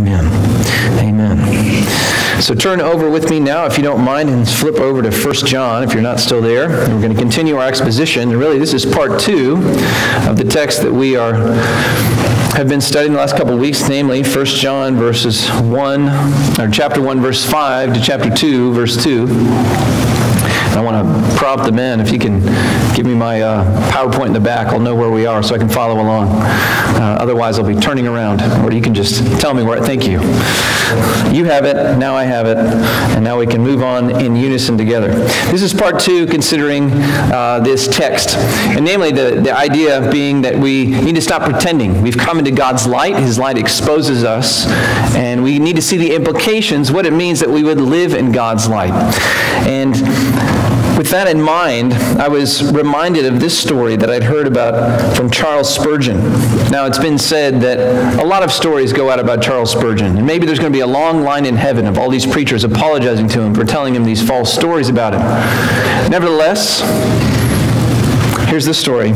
Amen. Amen. So turn over with me now, if you don't mind, and flip over to 1 John if you're not still there. We're going to continue our exposition. And really, this is part two of the text that we are have been studying the last couple of weeks, namely 1 John verses 1, or chapter 1, verse 5 to chapter 2, verse 2. I want to prop the men. If you can give me my uh, PowerPoint in the back, I'll know where we are so I can follow along. Uh, otherwise, I'll be turning around. Or you can just tell me where. Thank you. You have it. Now I have it. And now we can move on in unison together. This is part two, considering uh, this text. And namely, the, the idea being that we need to stop pretending. We've come into God's light. His light exposes us. And we need to see the implications, what it means that we would live in God's light. And with that in mind, I was reminded of this story that I'd heard about from Charles Spurgeon. Now, it's been said that a lot of stories go out about Charles Spurgeon, and maybe there's going to be a long line in heaven of all these preachers apologizing to him for telling him these false stories about him. Nevertheless, Here's the story.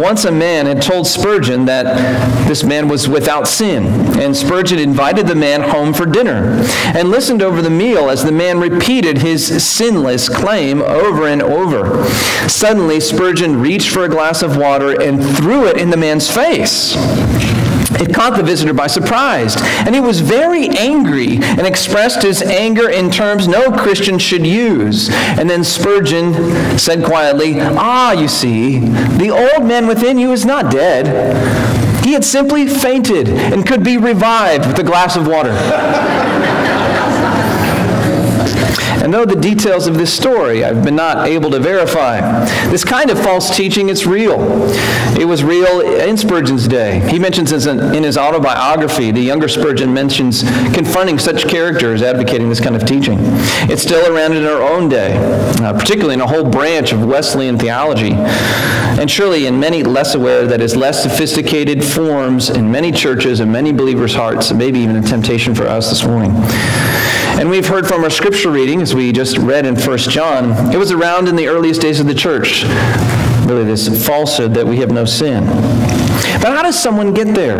Once a man had told Spurgeon that this man was without sin, and Spurgeon invited the man home for dinner and listened over the meal as the man repeated his sinless claim over and over. Suddenly, Spurgeon reached for a glass of water and threw it in the man's face. It caught the visitor by surprise, and he was very angry and expressed his anger in terms no Christian should use. And then Spurgeon said quietly, Ah, you see, the old man within you is not dead. He had simply fainted and could be revived with a glass of water. And though the details of this story I've been not able to verify, this kind of false teaching is real. It was real in Spurgeon's day. He mentions in his autobiography, the younger Spurgeon mentions confronting such characters advocating this kind of teaching. It's still around in our own day, uh, particularly in a whole branch of Wesleyan theology, and surely in many less aware that is less sophisticated forms in many churches and many believers' hearts, maybe even a temptation for us this morning. And we've heard from our scripture reading, as we just read in 1 John, it was around in the earliest days of the church. Really, this falsehood that we have no sin. But how does someone get there?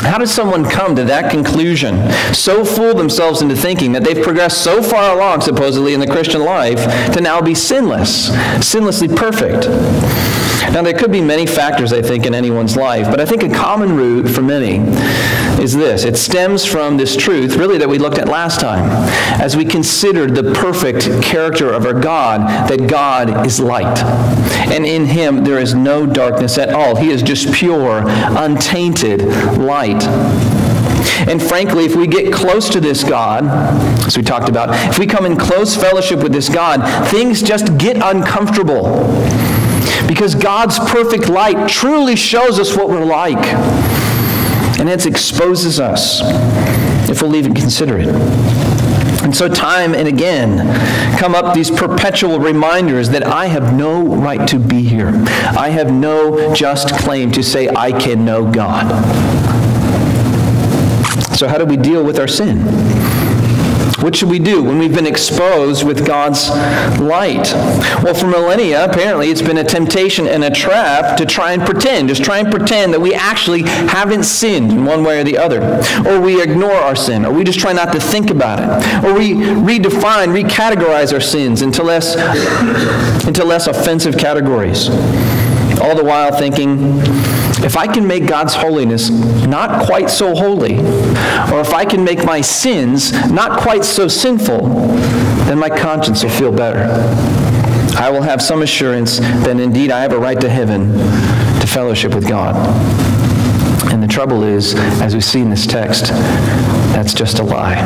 How does someone come to that conclusion, so fool themselves into thinking that they've progressed so far along, supposedly, in the Christian life, to now be sinless, sinlessly perfect? Now, there could be many factors, I think, in anyone's life, but I think a common root for many is this. It stems from this truth, really, that we looked at last time, as we considered the perfect character of our God, that God is light. And in him there is no darkness at all. He is just pure, untainted light. And frankly, if we get close to this God, as we talked about, if we come in close fellowship with this God, things just get uncomfortable. Because God's perfect light truly shows us what we're like. And it exposes us if we'll even consider it. And so, time and again, come up these perpetual reminders that I have no right to be here. I have no just claim to say I can know God. So, how do we deal with our sin? What should we do when we've been exposed with God's light? Well, for millennia, apparently, it's been a temptation and a trap to try and pretend, just try and pretend that we actually haven't sinned in one way or the other. Or we ignore our sin, or we just try not to think about it. Or we redefine, recategorize our sins into less, into less offensive categories. All the while thinking, if I can make God's holiness not quite so holy, or if I can make my sins not quite so sinful, then my conscience will feel better. I will have some assurance that indeed I have a right to heaven to fellowship with God. And the trouble is, as we see in this text, that's just a lie.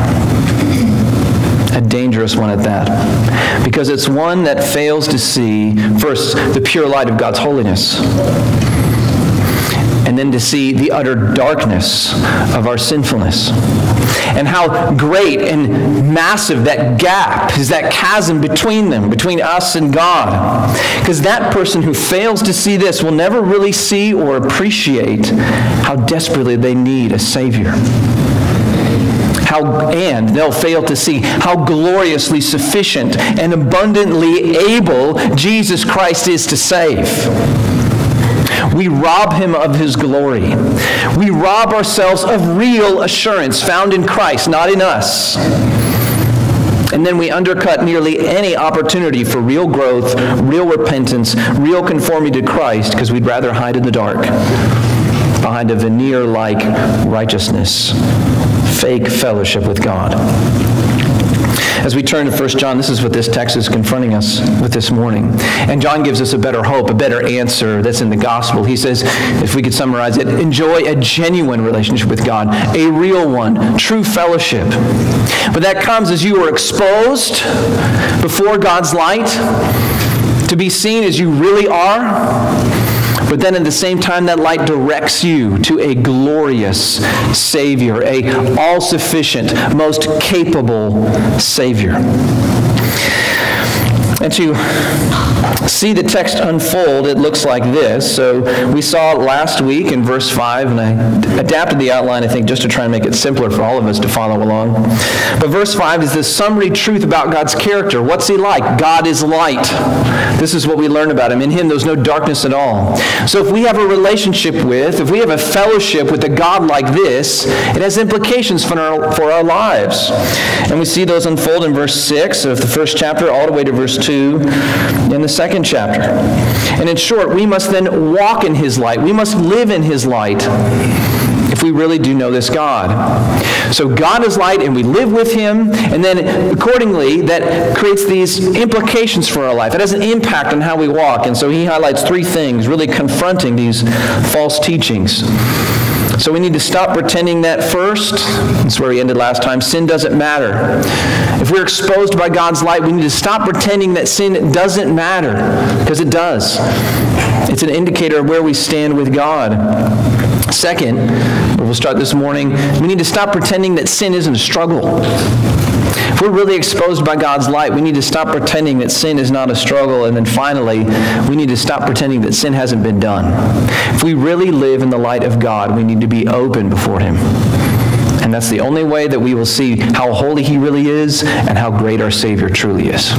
A dangerous one at that. Because it's one that fails to see, first, the pure light of God's holiness and then to see the utter darkness of our sinfulness. And how great and massive that gap is, that chasm between them, between us and God. Because that person who fails to see this will never really see or appreciate how desperately they need a Savior. How, and they'll fail to see how gloriously sufficient and abundantly able Jesus Christ is to save. We rob him of his glory. We rob ourselves of real assurance found in Christ, not in us. And then we undercut nearly any opportunity for real growth, real repentance, real conformity to Christ because we'd rather hide in the dark behind a veneer like righteousness, fake fellowship with God. As we turn to 1 John, this is what this text is confronting us with this morning. And John gives us a better hope, a better answer that's in the gospel. He says, if we could summarize it, enjoy a genuine relationship with God, a real one, true fellowship. But that comes as you are exposed before God's light to be seen as you really are but then at the same time, that light directs you to a glorious Savior, a all-sufficient, most capable Savior. And to see the text unfold, it looks like this. So we saw last week in verse 5, and I adapted the outline, I think, just to try and make it simpler for all of us to follow along. But verse 5 is this summary truth about God's character. What's he like? God is light. This is what we learn about him. In him, there's no darkness at all. So if we have a relationship with, if we have a fellowship with a God like this, it has implications for our, for our lives. And we see those unfold in verse 6 of the first chapter all the way to verse 2 in the second chapter. And in short, we must then walk in his light. We must live in his light if we really do know this God. So God is light and we live with him, and then accordingly, that creates these implications for our life. It has an impact on how we walk. And so he highlights three things, really confronting these false teachings. So we need to stop pretending that first. That's where we ended last time. Sin doesn't matter. If we're exposed by God's light, we need to stop pretending that sin doesn't matter, because it does. It's an indicator of where we stand with God. Second, we'll start this morning, we need to stop pretending that sin isn't a struggle. If we're really exposed by God's light, we need to stop pretending that sin is not a struggle. And then finally, we need to stop pretending that sin hasn't been done. If we really live in the light of God, we need to be open before Him. And that's the only way that we will see how holy He really is and how great our Savior truly is.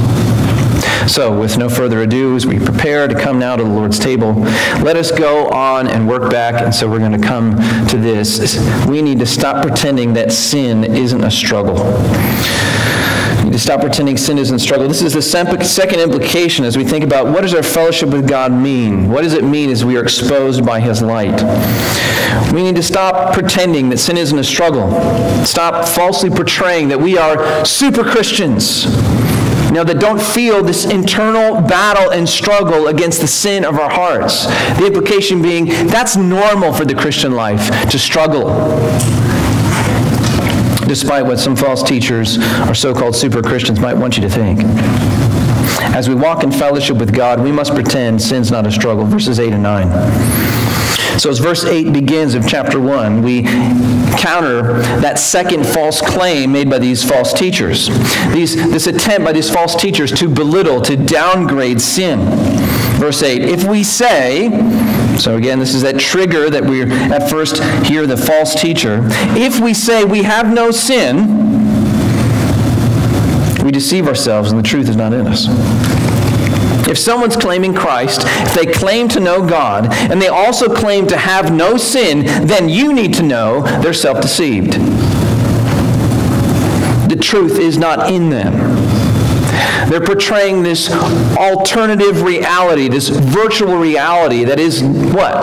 So, with no further ado, as we prepare to come now to the Lord's table, let us go on and work back. And so, we're going to come to this. We need to stop pretending that sin isn't a struggle. We need to stop pretending sin isn't a struggle. This is the second implication as we think about what does our fellowship with God mean? What does it mean as we are exposed by His light? We need to stop pretending that sin isn't a struggle. Stop falsely portraying that we are super Christians know, that don't feel this internal battle and struggle against the sin of our hearts. The implication being that's normal for the Christian life to struggle. Despite what some false teachers or so called super Christians might want you to think. As we walk in fellowship with God, we must pretend sin's not a struggle. Verses 8 and 9. So as verse 8 begins of chapter 1, we counter that second false claim made by these false teachers. These, this attempt by these false teachers to belittle, to downgrade sin. Verse 8, if we say, so again, this is that trigger that we at first hear the false teacher. If we say we have no sin, we deceive ourselves and the truth is not in us. If someone's claiming Christ, if they claim to know God, and they also claim to have no sin, then you need to know they're self-deceived. The truth is not in them. They're portraying this alternative reality, this virtual reality that is what?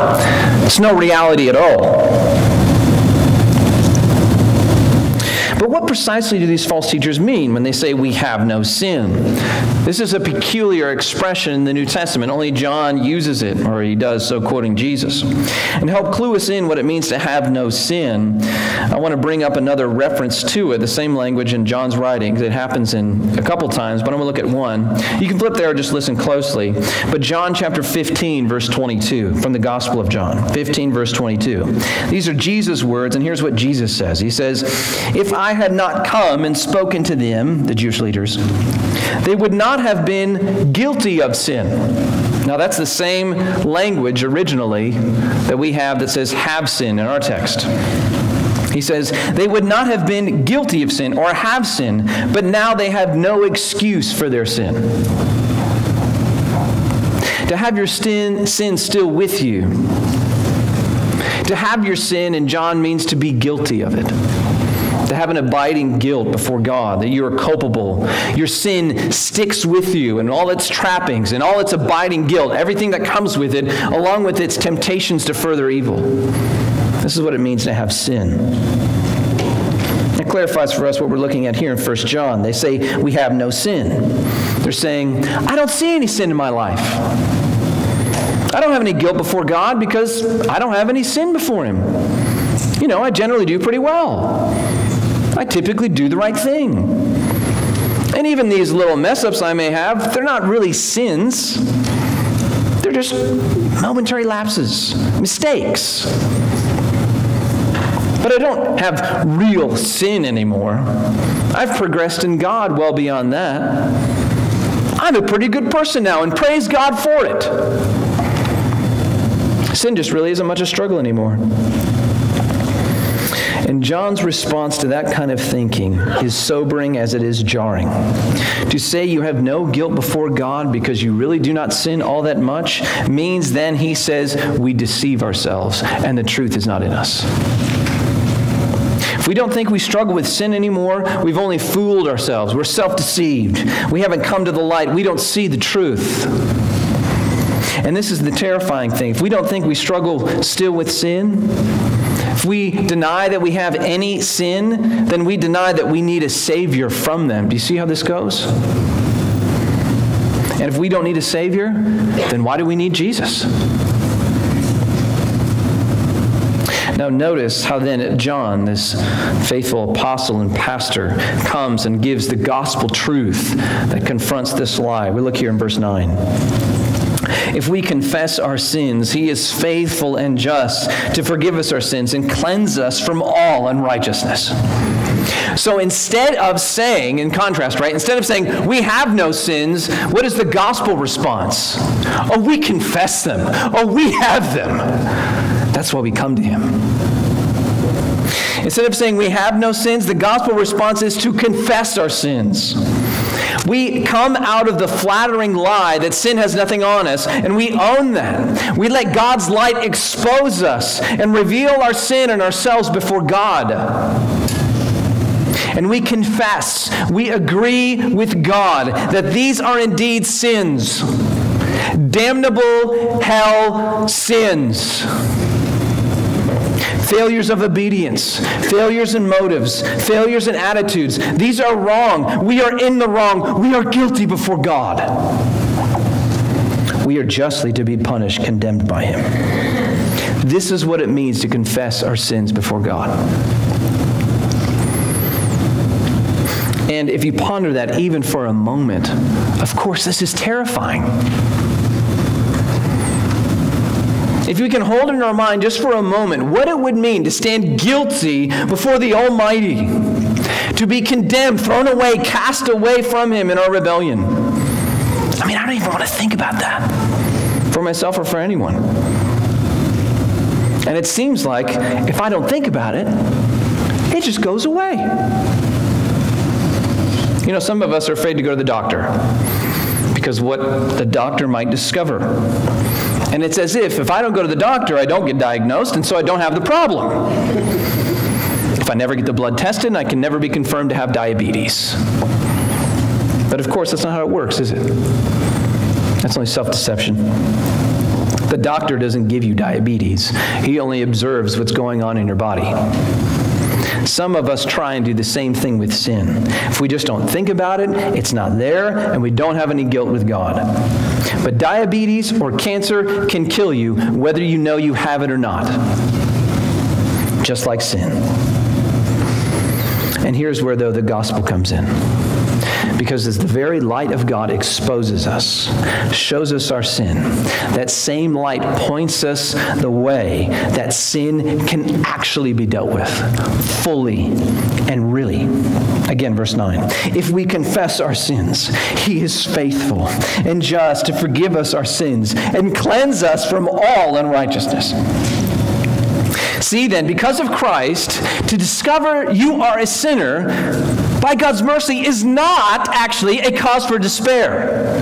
It's no reality at all. But what precisely do these false teachers mean when they say we have no sin? This is a peculiar expression in the New Testament. Only John uses it, or he does so quoting Jesus. And to help clue us in what it means to have no sin, I want to bring up another reference to it, the same language in John's writings. It happens in a couple times, but I'm going to look at one. You can flip there or just listen closely. But John chapter 15, verse 22, from the Gospel of John. 15, verse 22. These are Jesus' words, and here's what Jesus says. He says, If I I had not come and spoken to them, the Jewish leaders, they would not have been guilty of sin. Now, that's the same language originally that we have that says have sin in our text. He says, they would not have been guilty of sin or have sin, but now they have no excuse for their sin. to have your sin, sin still with you. To have your sin in John means to be guilty of it to have an abiding guilt before God, that you are culpable. Your sin sticks with you and all its trappings and all its abiding guilt, everything that comes with it, along with its temptations to further evil. This is what it means to have sin. It clarifies for us what we're looking at here in 1 John. They say we have no sin. They're saying, I don't see any sin in my life. I don't have any guilt before God because I don't have any sin before Him. You know, I generally do pretty well. I typically do the right thing. And even these little mess ups I may have, they're not really sins. They're just momentary lapses, mistakes. But I don't have real sin anymore. I've progressed in God well beyond that. I'm a pretty good person now, and praise God for it. Sin just really isn't much a struggle anymore. And John's response to that kind of thinking is sobering as it is jarring. To say you have no guilt before God because you really do not sin all that much means then, he says, we deceive ourselves and the truth is not in us. If we don't think we struggle with sin anymore, we've only fooled ourselves. We're self deceived. We haven't come to the light. We don't see the truth. And this is the terrifying thing. If we don't think we struggle still with sin, if we deny that we have any sin, then we deny that we need a Savior from them. Do you see how this goes? And if we don't need a Savior, then why do we need Jesus? Now, notice how then John, this faithful apostle and pastor, comes and gives the gospel truth that confronts this lie. We look here in verse 9. If we confess our sins, he is faithful and just to forgive us our sins and cleanse us from all unrighteousness. So instead of saying, in contrast, right, instead of saying, we have no sins, what is the gospel response? Oh, we confess them. Oh, we have them. That's why we come to him. Instead of saying we have no sins, the gospel response is to confess our sins. We come out of the flattering lie that sin has nothing on us, and we own that. We let God's light expose us and reveal our sin and ourselves before God. And we confess, we agree with God that these are indeed sins, damnable hell sins failures of obedience, failures in motives, failures in attitudes. These are wrong. We are in the wrong. We are guilty before God. We are justly to be punished, condemned by Him. This is what it means to confess our sins before God. And if you ponder that even for a moment, of course, this is terrifying. If we can hold in our mind just for a moment what it would mean to stand guilty before the Almighty, to be condemned, thrown away, cast away from Him in our rebellion. I mean, I don't even want to think about that for myself or for anyone. And it seems like if I don't think about it, it just goes away. You know, some of us are afraid to go to the doctor because what the doctor might discover. And it's as if if I don't go to the doctor, I don't get diagnosed, and so I don't have the problem. If I never get the blood tested, I can never be confirmed to have diabetes. But of course, that's not how it works, is it? That's only self deception. The doctor doesn't give you diabetes, he only observes what's going on in your body. Some of us try and do the same thing with sin. If we just don't think about it, it's not there, and we don't have any guilt with God. But diabetes or cancer can kill you whether you know you have it or not. Just like sin. And here's where, though, the gospel comes in. Because as the very light of God exposes us, shows us our sin, that same light points us the way that sin can actually be dealt with fully and really. Again, verse 9. If we confess our sins, he is faithful and just to forgive us our sins and cleanse us from all unrighteousness. See then, because of Christ, to discover you are a sinner by God's mercy is not actually a cause for despair.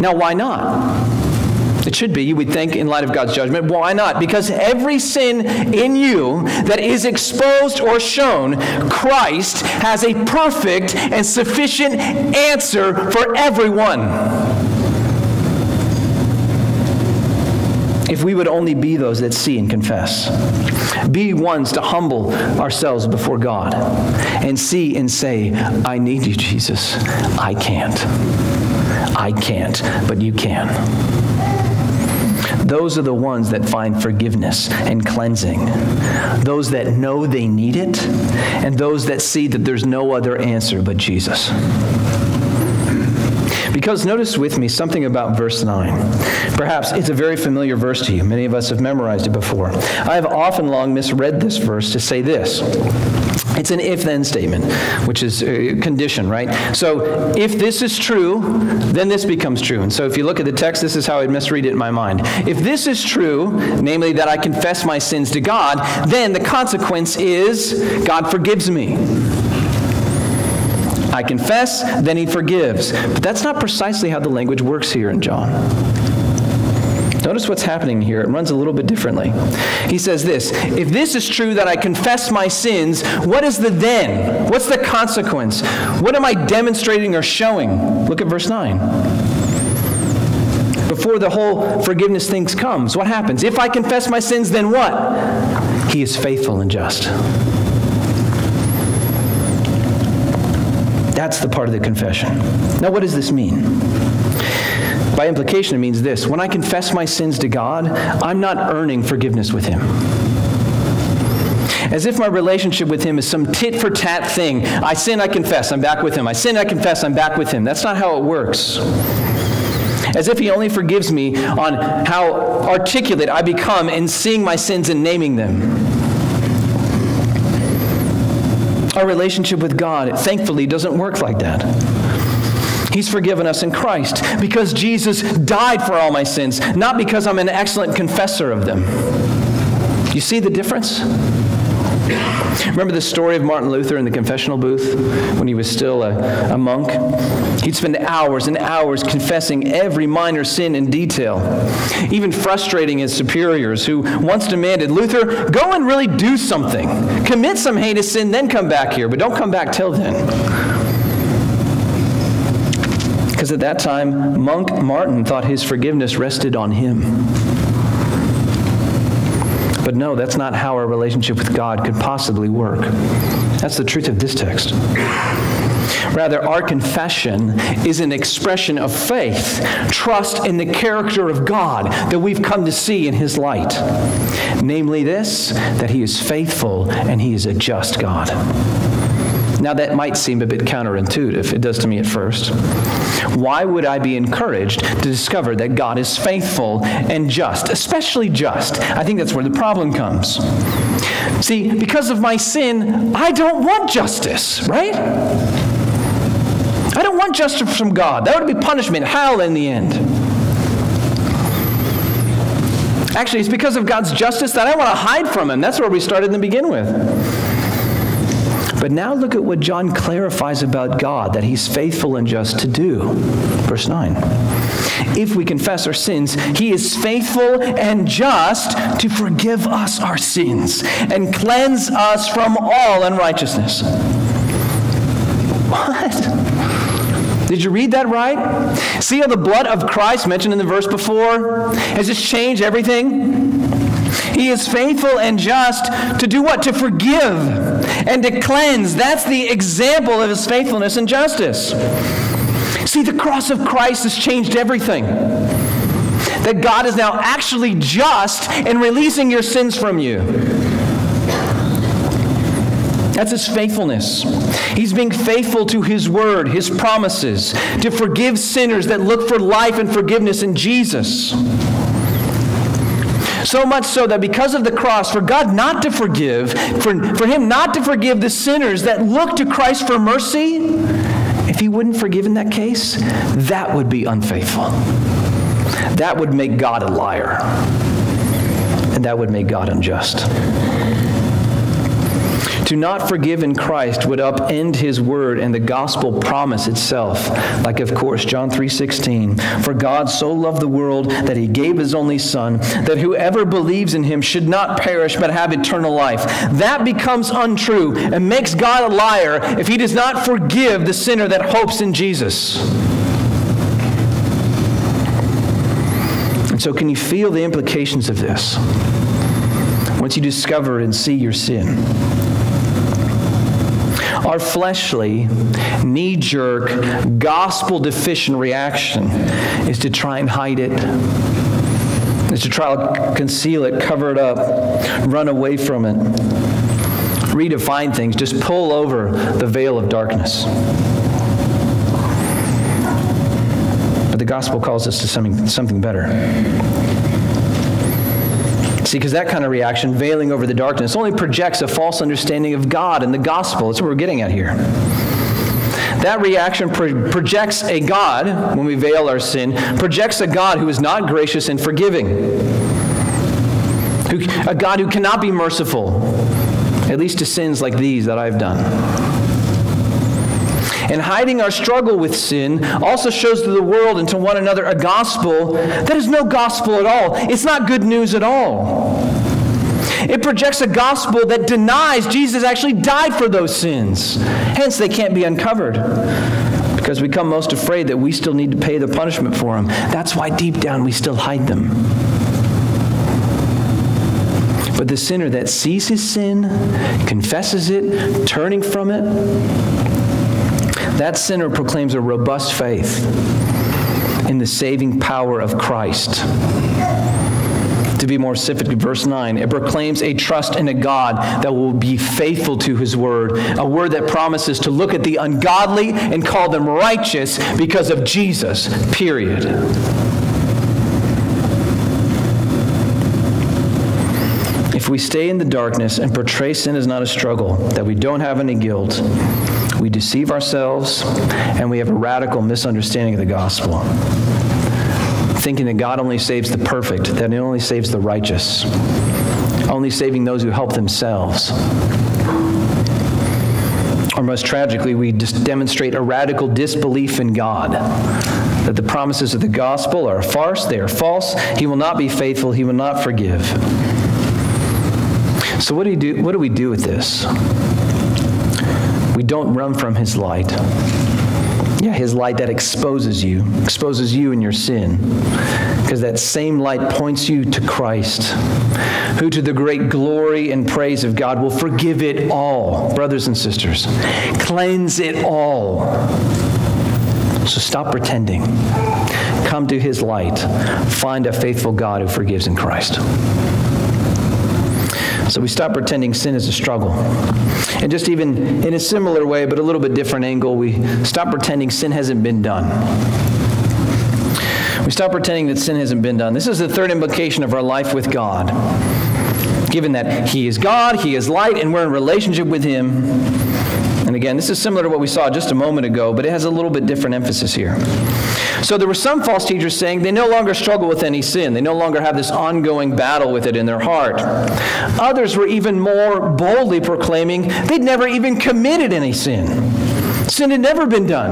Now, why not? It should be, you would think, in light of God's judgment. Why not? Because every sin in you that is exposed or shown, Christ has a perfect and sufficient answer for everyone. If we would only be those that see and confess. Be ones to humble ourselves before God and see and say, I need you, Jesus. I can't. I can't, but you can. Those are the ones that find forgiveness and cleansing. Those that know they need it, and those that see that there's no other answer but Jesus. Because notice with me something about verse 9. Perhaps it's a very familiar verse to you. Many of us have memorized it before. I have often long misread this verse to say this. It's an if then statement, which is a condition, right? So if this is true, then this becomes true. And so if you look at the text, this is how I'd misread it in my mind. If this is true, namely that I confess my sins to God, then the consequence is God forgives me. I confess, then he forgives. But that's not precisely how the language works here in John. Notice what's happening here. It runs a little bit differently. He says this If this is true that I confess my sins, what is the then? What's the consequence? What am I demonstrating or showing? Look at verse 9. Before the whole forgiveness thing comes, what happens? If I confess my sins, then what? He is faithful and just. That's the part of the confession. Now, what does this mean? By implication, it means this when I confess my sins to God, I'm not earning forgiveness with Him. As if my relationship with Him is some tit for tat thing. I sin, I confess, I'm back with Him. I sin, I confess, I'm back with Him. That's not how it works. As if He only forgives me on how articulate I become in seeing my sins and naming them. Our relationship with God, thankfully, doesn't work like that. He's forgiven us in Christ because Jesus died for all my sins, not because I'm an excellent confessor of them. You see the difference? Remember the story of Martin Luther in the confessional booth when he was still a, a, monk? He'd spend hours and hours confessing every minor sin in detail, even frustrating his superiors who once demanded, Luther, go and really do something. Commit some heinous sin, then come back here, but don't come back till then. Because at that time, monk Martin thought his forgiveness rested on him. But no, that's not how our relationship with God could possibly work. That's the truth of this text. Rather, our confession is an expression of faith, trust in the character of God that we've come to see in His light. Namely, this that He is faithful and He is a just God. Now, that might seem a bit counterintuitive. It does to me at first. Why would I be encouraged to discover that God is faithful and just, especially just? I think that's where the problem comes. See, because of my sin, I don't want justice, right? I don't want justice from God. That would be punishment, hell in the end. Actually, it's because of God's justice that I want to hide from Him. That's where we started to begin with. But now look at what John clarifies about God that he's faithful and just to do. Verse 9. If we confess our sins, he is faithful and just to forgive us our sins and cleanse us from all unrighteousness. What? Did you read that right? See how the blood of Christ mentioned in the verse before has just changed everything? He is faithful and just to do what? To forgive and to cleanse. That's the example of his faithfulness and justice. See, the cross of Christ has changed everything. That God is now actually just in releasing your sins from you. That's his faithfulness. He's being faithful to his word, his promises, to forgive sinners that look for life and forgiveness in Jesus. So much so that because of the cross, for God not to forgive, for, for Him not to forgive the sinners that look to Christ for mercy, if He wouldn't forgive in that case, that would be unfaithful. That would make God a liar. And that would make God unjust. To not forgive in Christ would upend his word and the gospel promise itself. Like of course John 3:16, for God so loved the world that he gave his only son that whoever believes in him should not perish but have eternal life. That becomes untrue and makes God a liar if he does not forgive the sinner that hopes in Jesus. And so can you feel the implications of this? Once you discover and see your sin. Our fleshly, knee jerk, gospel deficient reaction is to try and hide it, is to try to conceal it, cover it up, run away from it, redefine things, just pull over the veil of darkness. But the gospel calls us to something, something better. See, because that kind of reaction, veiling over the darkness, only projects a false understanding of God and the gospel. That's what we're getting at here. That reaction pro- projects a God, when we veil our sin, projects a God who is not gracious and forgiving, who, a God who cannot be merciful, at least to sins like these that I've done. And hiding our struggle with sin also shows to the world and to one another a gospel that is no gospel at all. It's not good news at all. It projects a gospel that denies Jesus actually died for those sins. Hence, they can't be uncovered because we come most afraid that we still need to pay the punishment for them. That's why deep down we still hide them. But the sinner that sees his sin, confesses it, turning from it, that sinner proclaims a robust faith in the saving power of Christ. To be more specific, verse 9, it proclaims a trust in a God that will be faithful to his word, a word that promises to look at the ungodly and call them righteous because of Jesus, period. If we stay in the darkness and portray sin as not a struggle, that we don't have any guilt, we deceive ourselves, and we have a radical misunderstanding of the gospel. Thinking that God only saves the perfect, that He only saves the righteous, only saving those who help themselves. Or most tragically, we just demonstrate a radical disbelief in God. That the promises of the gospel are a farce, they are false. He will not be faithful, He will not forgive. So, what do, you do, what do we do with this? We don't run from his light. Yeah, his light that exposes you, exposes you in your sin. Because that same light points you to Christ, who to the great glory and praise of God will forgive it all, brothers and sisters. Cleanse it all. So stop pretending. Come to his light. Find a faithful God who forgives in Christ. So we stop pretending sin is a struggle. And just even in a similar way, but a little bit different angle, we stop pretending sin hasn't been done. We stop pretending that sin hasn't been done. This is the third implication of our life with God. Given that He is God, He is light, and we're in relationship with Him. And again, this is similar to what we saw just a moment ago, but it has a little bit different emphasis here. So there were some false teachers saying they no longer struggle with any sin. They no longer have this ongoing battle with it in their heart. Others were even more boldly proclaiming they'd never even committed any sin. Sin had never been done.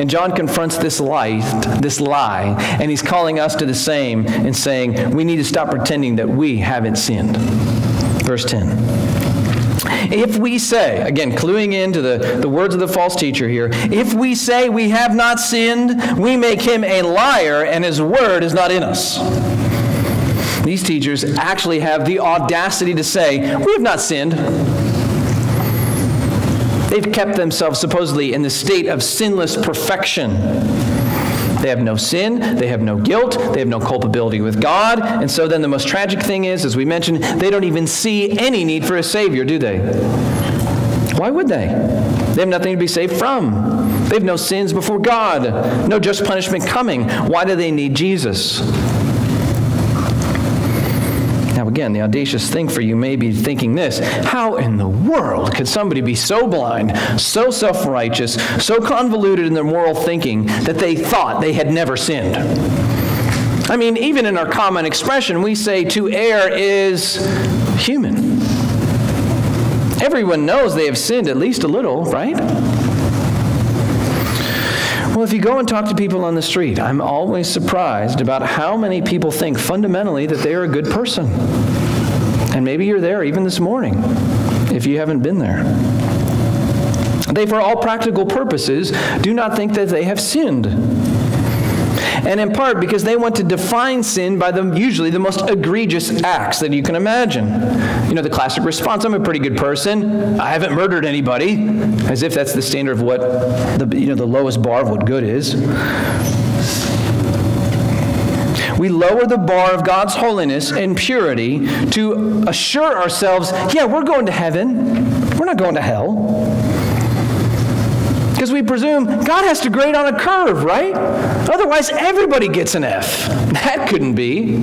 And John confronts this lie, this lie, and he's calling us to the same and saying we need to stop pretending that we haven't sinned. Verse 10. If we say, again, cluing into the, the words of the false teacher here, if we say we have not sinned, we make him a liar and his word is not in us. These teachers actually have the audacity to say, We have not sinned. They've kept themselves supposedly in the state of sinless perfection. They have no sin, they have no guilt, they have no culpability with God. And so then the most tragic thing is, as we mentioned, they don't even see any need for a Savior, do they? Why would they? They have nothing to be saved from. They have no sins before God, no just punishment coming. Why do they need Jesus? Again, the audacious thing for you may be thinking this How in the world could somebody be so blind, so self righteous, so convoluted in their moral thinking that they thought they had never sinned? I mean, even in our common expression, we say to err is human. Everyone knows they have sinned at least a little, right? Well, if you go and talk to people on the street, I'm always surprised about how many people think fundamentally that they are a good person. And maybe you're there even this morning if you haven't been there. They, for all practical purposes, do not think that they have sinned and in part because they want to define sin by the usually the most egregious acts that you can imagine. You know, the classic response, I'm a pretty good person. I haven't murdered anybody, as if that's the standard of what the, you know, the lowest bar of what good is. We lower the bar of God's holiness and purity to assure ourselves, yeah, we're going to heaven. We're not going to hell. Because we presume God has to grade on a curve, right? Otherwise, everybody gets an F. That couldn't be.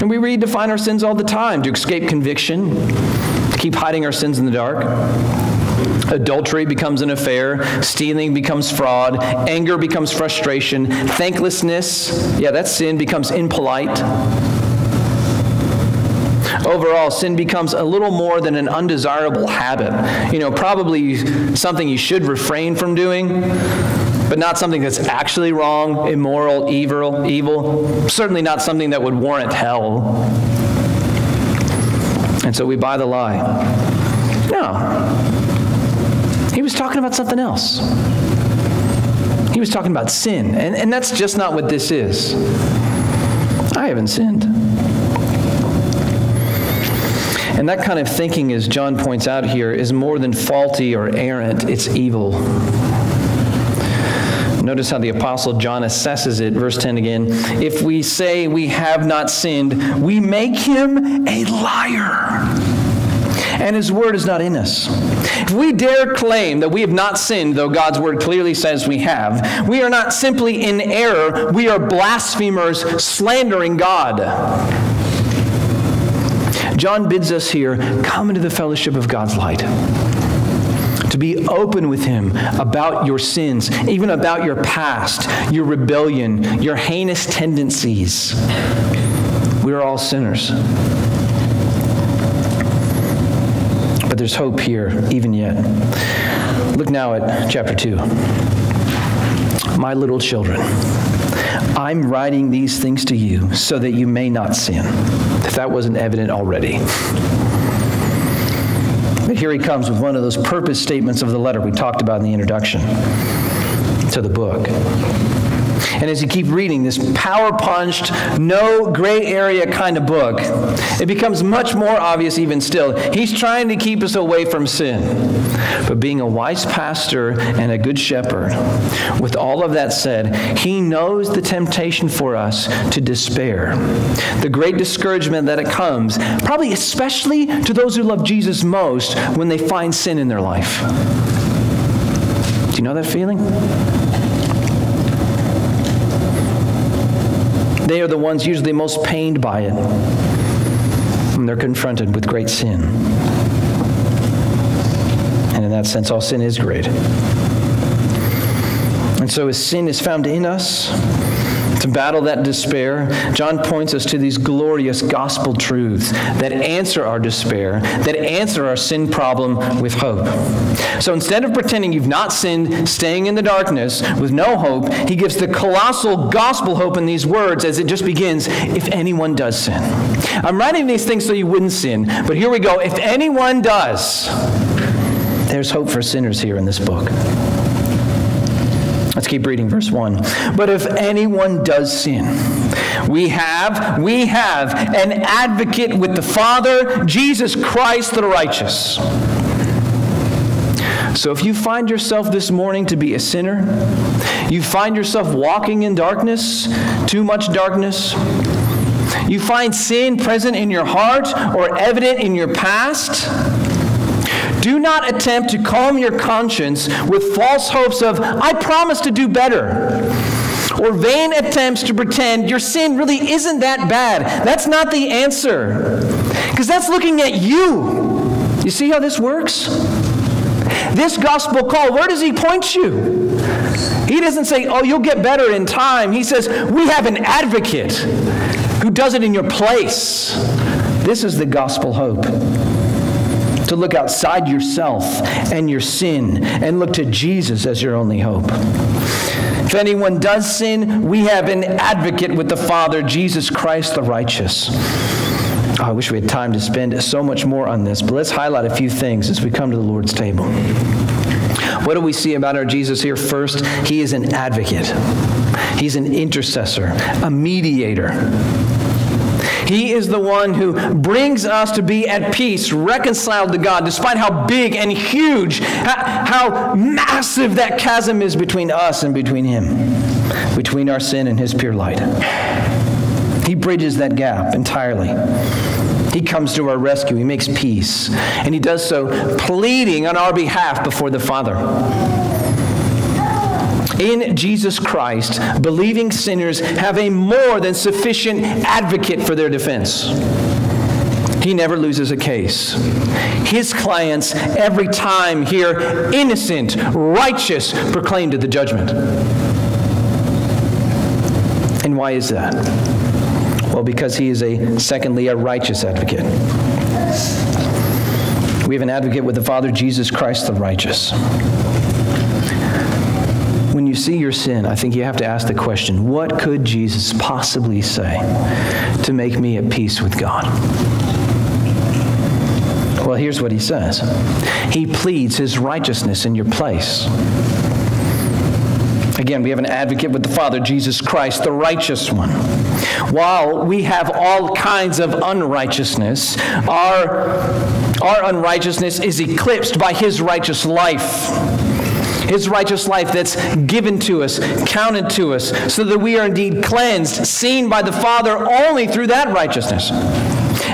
And we redefine our sins all the time to escape conviction, to keep hiding our sins in the dark. Adultery becomes an affair. Stealing becomes fraud. Anger becomes frustration. Thanklessness, yeah, that sin becomes impolite. Overall, sin becomes a little more than an undesirable habit. You know, probably something you should refrain from doing, but not something that's actually wrong, immoral, evil, evil. Certainly not something that would warrant hell. And so we buy the lie. No. He was talking about something else. He was talking about sin. And, and that's just not what this is. I haven't sinned. And that kind of thinking, as John points out here, is more than faulty or errant, it's evil. Notice how the Apostle John assesses it. Verse 10 again. If we say we have not sinned, we make him a liar. And his word is not in us. If we dare claim that we have not sinned, though God's word clearly says we have, we are not simply in error, we are blasphemers slandering God. John bids us here come into the fellowship of God's light. To be open with Him about your sins, even about your past, your rebellion, your heinous tendencies. We are all sinners. But there's hope here, even yet. Look now at chapter 2. My little children. I'm writing these things to you so that you may not sin, that wasn't evident already. But here he comes with one of those purpose statements of the letter we talked about in the introduction to the book. And as you keep reading this power punched, no gray area kind of book, it becomes much more obvious even still. He's trying to keep us away from sin. But being a wise pastor and a good shepherd, with all of that said, he knows the temptation for us to despair, the great discouragement that it comes, probably especially to those who love Jesus most when they find sin in their life. Do you know that feeling? They are the ones usually most pained by it when they're confronted with great sin. And in that sense, all sin is great. And so, as sin is found in us, battle that despair, John points us to these glorious gospel truths that answer our despair, that answer our sin problem with hope. So instead of pretending you've not sinned, staying in the darkness with no hope, he gives the colossal gospel hope in these words as it just begins if anyone does sin. I'm writing these things so you wouldn't sin, but here we go. If anyone does, there's hope for sinners here in this book. Let's keep reading verse 1. But if anyone does sin, we have, we have an advocate with the Father, Jesus Christ the righteous. So if you find yourself this morning to be a sinner, you find yourself walking in darkness, too much darkness, you find sin present in your heart or evident in your past, do not attempt to calm your conscience with false hopes of, I promise to do better. Or vain attempts to pretend your sin really isn't that bad. That's not the answer. Because that's looking at you. You see how this works? This gospel call, where does he point you? He doesn't say, oh, you'll get better in time. He says, we have an advocate who does it in your place. This is the gospel hope. To look outside yourself and your sin and look to Jesus as your only hope. If anyone does sin, we have an advocate with the Father, Jesus Christ the righteous. Oh, I wish we had time to spend so much more on this, but let's highlight a few things as we come to the Lord's table. What do we see about our Jesus here? First, he is an advocate, he's an intercessor, a mediator. He is the one who brings us to be at peace, reconciled to God, despite how big and huge, how, massive that chasm is between us and between Him, between our sin and His pure light. He bridges that gap entirely. He comes to our rescue. He makes peace. And he does so pleading on our behalf before the Father. In Jesus Christ, believing sinners have a more than sufficient advocate for their defense. He never loses a case. His clients every time hear innocent, righteous proclaimed at the judgment. And why is that? Well, because he is a, secondly, a righteous advocate. We have an advocate with the Father, Jesus Christ the righteous. See your sin, I think you have to ask the question what could Jesus possibly say to make me at peace with God? Well, here's what he says He pleads his righteousness in your place. Again, we have an advocate with the Father, Jesus Christ, the righteous one. While we have all kinds of unrighteousness, our, our unrighteousness is eclipsed by his righteous life. His righteous life that's given to us, counted to us, so that we are indeed cleansed, seen by the Father only through that righteousness.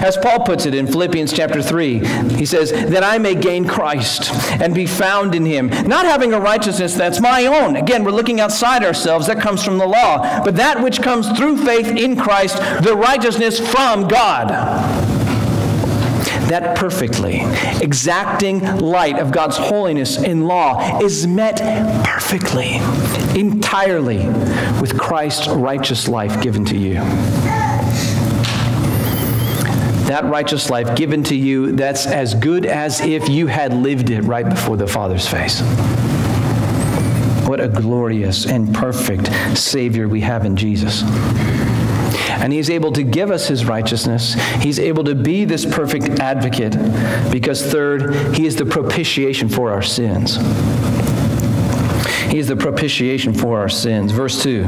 As Paul puts it in Philippians chapter 3, he says, That I may gain Christ and be found in him, not having a righteousness that's my own. Again, we're looking outside ourselves. That comes from the law. But that which comes through faith in Christ, the righteousness from God that perfectly exacting light of God's holiness in law is met perfectly, entirely with Christ's righteous life given to you that righteous life given to you that's as good as if you had lived it right before the Father's face. What a glorious and perfect Savior we have in Jesus. And He's able to give us His righteousness. He's able to be this perfect advocate because, third, He is the propitiation for our sins. He is the propitiation for our sins. Verse 2.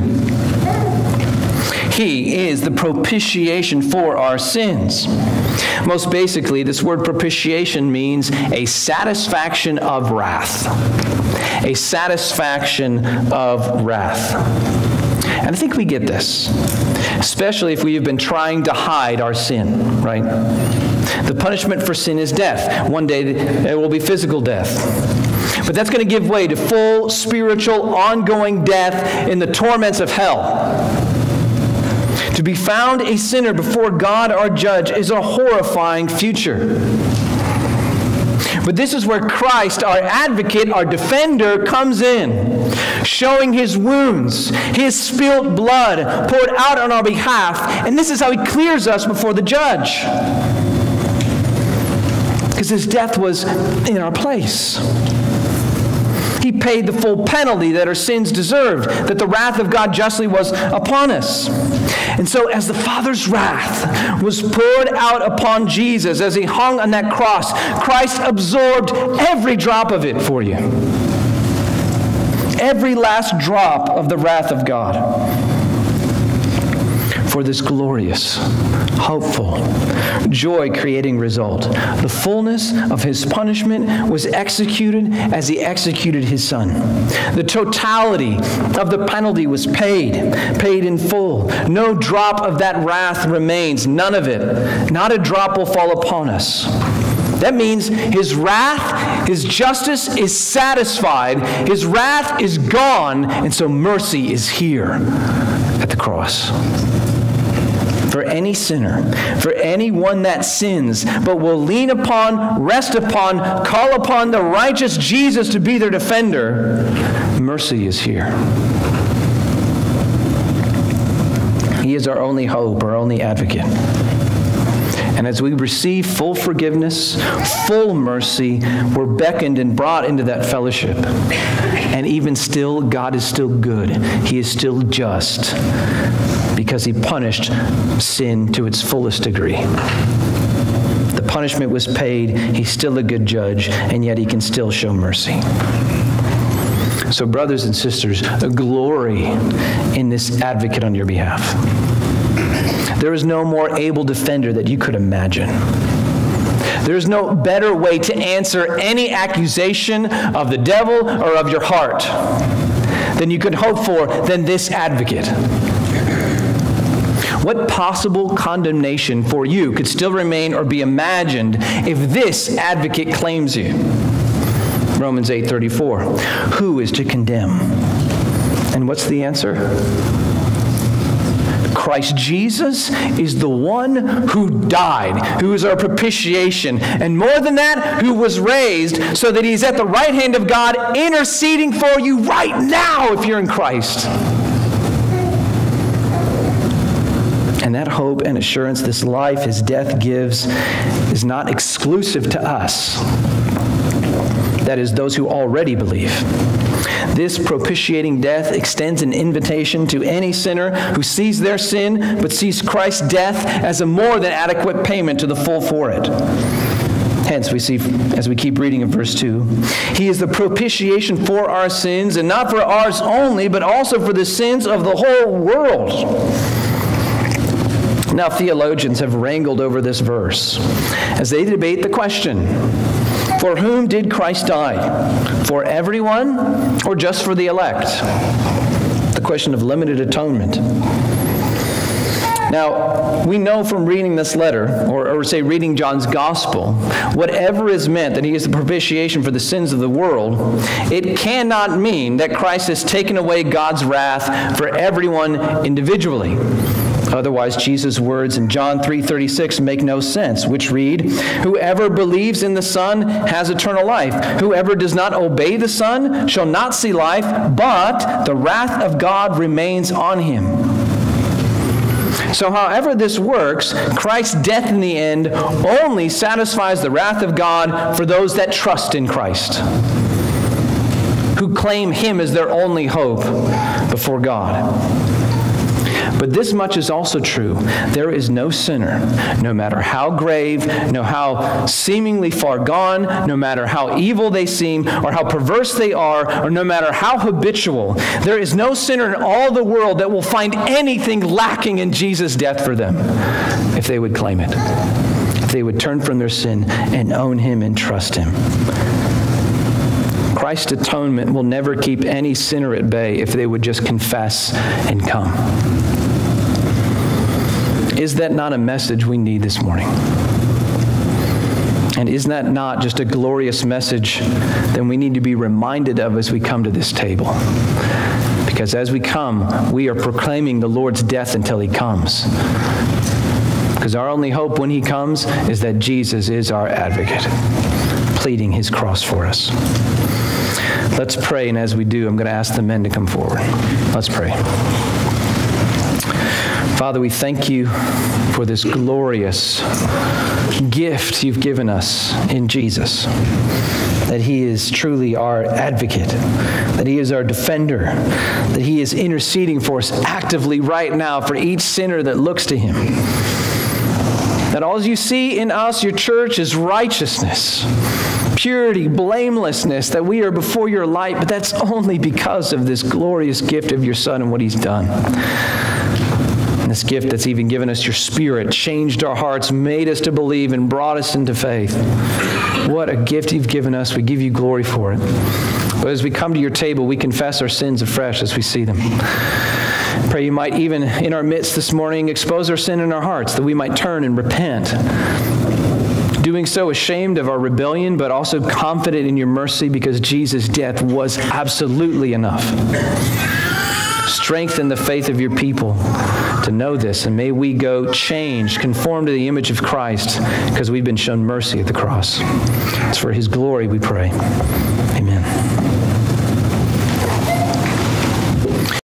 He is the propitiation for our sins. Most basically, this word propitiation means a satisfaction of wrath. A satisfaction of wrath. And I think we get this, especially if we have been trying to hide our sin, right? The punishment for sin is death. One day it will be physical death. But that's going to give way to full spiritual, ongoing death in the torments of hell. To be found a sinner before God our judge is a horrifying future. But this is where Christ, our advocate, our defender, comes in, showing his wounds, his spilt blood poured out on our behalf. And this is how he clears us before the judge. Because his death was in our place. He paid the full penalty that our sins deserved, that the wrath of God justly was upon us. And so, as the Father's wrath was poured out upon Jesus as he hung on that cross, Christ absorbed every drop of it for you. Every last drop of the wrath of God for this glorious, hopeful, joy creating result. The fullness of his punishment was executed as he executed his son. The totality of the penalty was paid, paid in full. No drop of that wrath remains, none of it. Not a drop will fall upon us. That means his wrath, his justice is satisfied, his wrath is gone, and so mercy is here at the cross for any sinner, for anyone that sins, but will lean upon, rest upon, call upon the righteous Jesus to be their defender, mercy is here. He is our only hope, our only advocate. And as we receive full forgiveness, full mercy, we're beckoned and brought into that fellowship. And even still, God is still good. He is still just because he punished sin to its fullest degree. The punishment was paid. He's still a good judge, and yet he can still show mercy. So, brothers and sisters, glory in this advocate on your behalf. There is no more able defender that you could imagine. There's no better way to answer any accusation of the devil or of your heart than you could hope for than this advocate. What possible condemnation for you could still remain or be imagined if this advocate claims you? Romans 8:34. Who is to condemn? And what's the answer? Christ Jesus is the one who died, who is our propitiation, and more than that, who was raised so that he's at the right hand of God interceding for you right now if you're in Christ. And that hope and assurance this life, his death gives, is not exclusive to us. That is, those who already believe. This propitiating death extends an invitation to any sinner who sees their sin but sees Christ's death as a more than adequate payment to the full for it. Hence, we see as we keep reading in verse 2, He is the propitiation for our sins, and not for ours only, but also for the sins of the whole world. Now, theologians have wrangled over this verse as they debate the question for whom did Christ die? For everyone or just for the elect? The question of limited atonement. Now, we know from reading this letter, or, or, say reading John's gospel, whatever is meant that he is the propitiation for the sins of the world, it cannot mean that Christ has taken away God's wrath for everyone individually. Otherwise, Jesus' words in John 3:36 make no sense, which read, "Whoever believes in the Son has eternal life. Whoever does not obey the Son shall not see life, but the wrath of God remains on him." So, however this works, Christ's death in the end only satisfies the wrath of God for those that trust in Christ, who claim Him as their only hope before God. But this much is also true. There is no sinner, no matter how grave, no how seemingly far gone, no matter how evil they seem, or how perverse they are, or no matter how habitual, there is no sinner in all the world that will find anything lacking in Jesus' death for them if they would claim it, if they would turn from their sin and own Him and trust Him. Christ's atonement will never keep any sinner at bay if they would just confess and come. Is that not a message we need this morning? And is that not just a glorious message that we need to be reminded of as we come to this table? Because as we come, we are proclaiming the Lord's death until he comes. Because our only hope when he comes is that Jesus is our advocate, pleading his cross for us. Let's pray, and as we do, I'm going to ask the men to come forward. Let's pray. Father, we thank you for this glorious gift you've given us in Jesus. That he is truly our advocate, that he is our defender, that he is interceding for us actively right now for each sinner that looks to him. That all you see in us, your church, is righteousness, purity, blamelessness, that we are before your light, but that's only because of this glorious gift of your Son and what he's done. This gift that's even given us your spirit, changed our hearts, made us to believe, and brought us into faith. What a gift you've given us. We give you glory for it. But as we come to your table, we confess our sins afresh as we see them. Pray you might even in our midst this morning expose our sin in our hearts, that we might turn and repent. Doing so ashamed of our rebellion, but also confident in your mercy because Jesus' death was absolutely enough. Strengthen the faith of your people to know this, and may we go changed, conform to the image of Christ, because we've been shown mercy at the cross. It's for his glory we pray.